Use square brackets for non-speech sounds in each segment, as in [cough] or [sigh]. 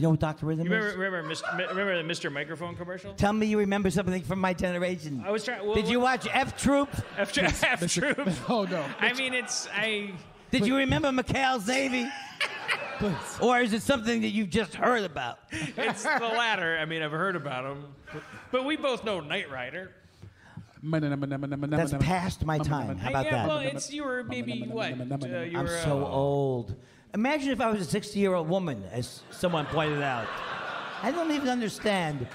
you know what Dr. Rhythm You is? remember, remember, Mr. Remember the Mr. Microphone commercial? Tell me you remember something from my generation. I was trying. Well, Did you watch F Troop? F, F Troop? [laughs] Oh no. I mean, it's I. Did you remember McHale's Navy? [laughs] Or is it something that you've just heard about? It's the latter. I mean, I've heard about him, but we both know Knight Rider. That's past my time. How about yeah, that? well, it's you were maybe what? Uh, you I'm so uh, old. Imagine if I was a 60 year old woman, as someone pointed out. I don't even understand.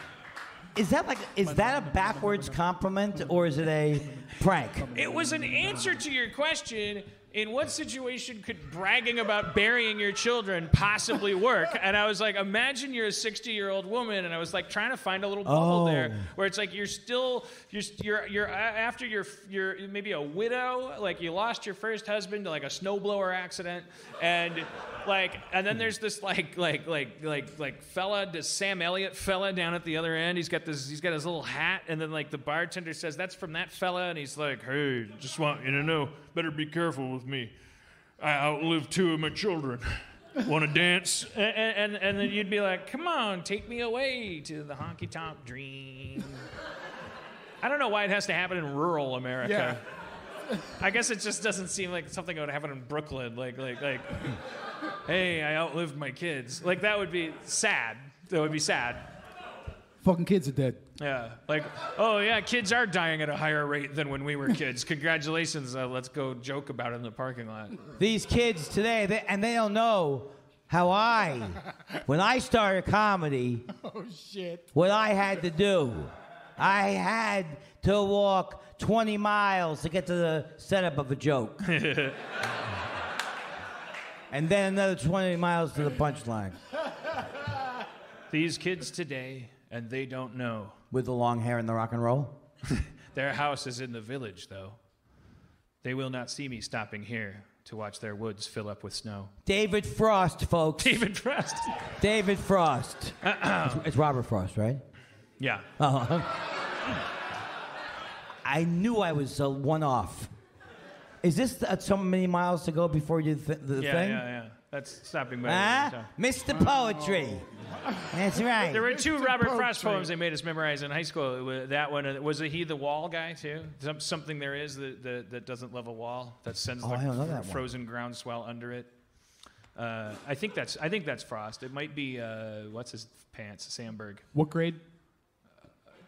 Is that like is that a backwards compliment or is it a prank? It was an answer to your question. In what situation could bragging about burying your children possibly work? [laughs] And I was like, imagine you're a 60 year old woman, and I was like trying to find a little bubble Oh. there where it's like you're still you're you're you're after you're you're maybe a widow, like you lost your first husband to like a snowblower accident, and like and then there's this like like like like like fella, this Sam Elliott fella down at the other end. He's got this he's got his little hat, and then like the bartender says that's from that fella, and he's like, hey, just want you to know, better be careful with me. I outlived two of my children. Want to dance? [laughs] And, and, and then you'd be like, come on, take me away to the honky tonk dream. I don't know why it has to happen in rural America. I guess it just doesn't seem like something that would happen in Brooklyn. Like, like, like, hey, I outlived my kids. Like, that would be sad. That would be sad. Fucking kids are dead. Yeah. Like, oh, yeah, kids are dying at a higher rate than when we were kids. Congratulations. Uh, let's go joke about it in the parking lot. These kids today, they, and they don't know how I, when I started comedy, [laughs] Oh shit. what I had to do. I had to walk 20 miles to get to the setup of a joke. [laughs] and then another 20 miles to the punchline These kids today, and they don't know. with the long hair and the rock and roll. [laughs] Their house is in the village, though. They will not see me stopping here to watch their woods fill up with snow. David Frost, folks. David Frost. [laughs] David Frost. it's, it's Robert Frost, right? Yeah. Oh. I knew I was a one off. Is this uh, so many miles to go before you th- the yeah, thing? yeah, yeah. That's stopping by. Huh? Mr. Poetry. That's right. There were two Robert Frost poems they made us memorize in high school. It was- That one uh, was it. He the wall guy too. Some, something there is that, that, that doesn't love a wall that sends Oh, the I don't know that one. frozen groundswell under it. Uh, I think that's I think that's Frost. It might be uh, what's his pants Sandburg. What grade?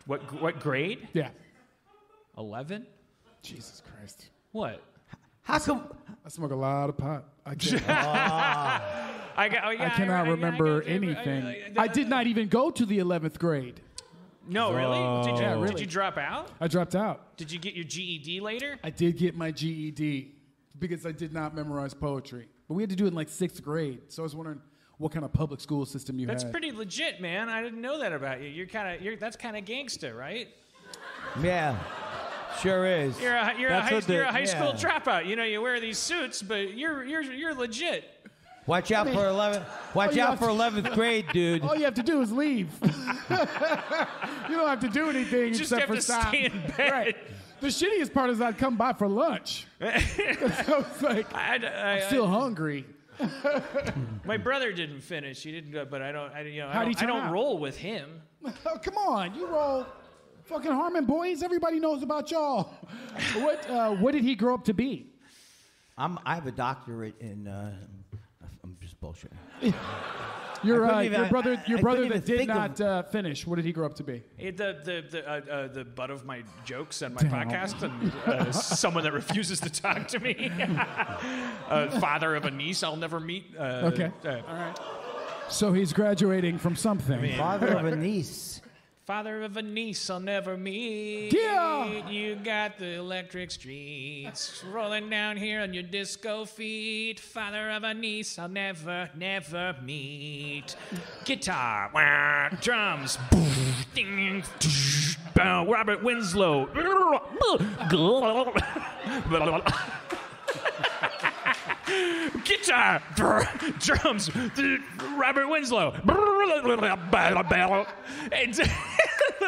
What what grade? Yeah. Eleven. Jesus Christ. What? How come? I smoke a lot of pot. I, [laughs] can't, ah. I, got, oh, yeah, I cannot I remember got you. anything. I- I, I- did not even go to the 11th grade. No, really? Did you, Yeah, did you drop out? I dropped out. Did you get your GED later? I did get my GED because I did not memorize poetry. But we had to do it in like sixth grade. So I was wondering what kind of public school system you That's had. pretty legit, man. I didn't know that about you. You're kind of you're that's kind of gangster, right? Yeah, sure is. You're a you're a high, the- you're a high school dropout. You know, you wear these suits, but you're you're you're legit. Watch out for 11th. Watch out for 11th grade, dude. [laughs] All you have to do is leave. [laughs] you don't have to do anything just except have for to stop. stay in bed. Right. The shittiest part is I'd come by for lunch. [laughs] I was like, I, I, I'm still hungry. my brother didn't finish. He didn't go, but I don't. I, you know, I How'd don't, I don't roll with him. Oh, come on, you roll. Fucking Harmon boys, everybody knows about y'all. [laughs] what uh, what did he grow up to be? I'm, I have a doctorate in. Uh, I'm just bullshitting. [laughs] Your uh, even- your brother I- your I brother that did think of- not uh, finish. What did he grow up to be? Eh, The the the, uh, uh, the butt of my jokes and my podcast, and uh, [laughs] someone that refuses to talk to me. uh, father of a niece I'll never meet. Uh, Okay. uh, All right. So he's graduating from something. Father of a niece. Father of a niece I'll never meet. Yeah. You got the electric streets rolling down here on your disco feet. Father of a niece I'll never, never meet. Guitar, wah, drums, [laughs] ding, bow, Robert Winslow. Guitar, [laughs] drums, Robert Winslow. [laughs] And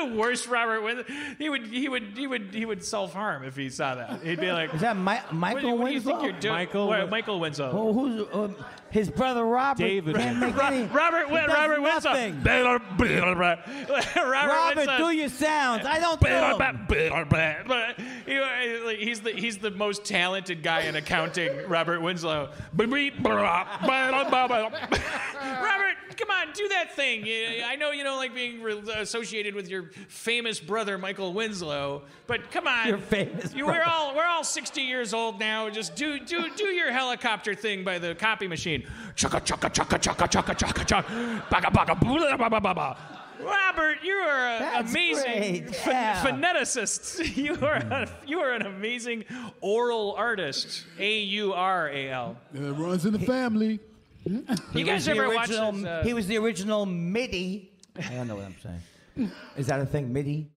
the worst Robert Winslow. He would he would he would he would self harm if he saw that. He'd be [laughs] like, Is that Mi- Michael do you- what do you Winslow? think you're doing? Michael Wait, Win- Michael Winslow. Oh, who's uh, his brother Robert? David Can't make any, Robert Win- Robert Winslow. nothing. Robert, Robert, Winslow. do your sounds. I don't do 'em. But he- he's the he's the most talented guy in accounting. Robert Winslow. [laughs] Robert, come on, do that thing. I know you don't like being re- associated with your famous brother Michael Winslow, but come on, Your famous You, we're all we're all 60 years old now. Just do do do your helicopter thing by the copy machine. Chugga chugga chugga chugga chugga chugga chugga. Baga baga blah, blah, blah, blah, blah. Robert, you are an That's amazing great. ph- Yeah. phoneticist. [laughs] You are a, you are an amazing oral artist. A U R A L. It runs in the family. You guys ever watch this? Uh, He was the original MIDI. I don't know what I'm saying. Is that a thing, MIDI?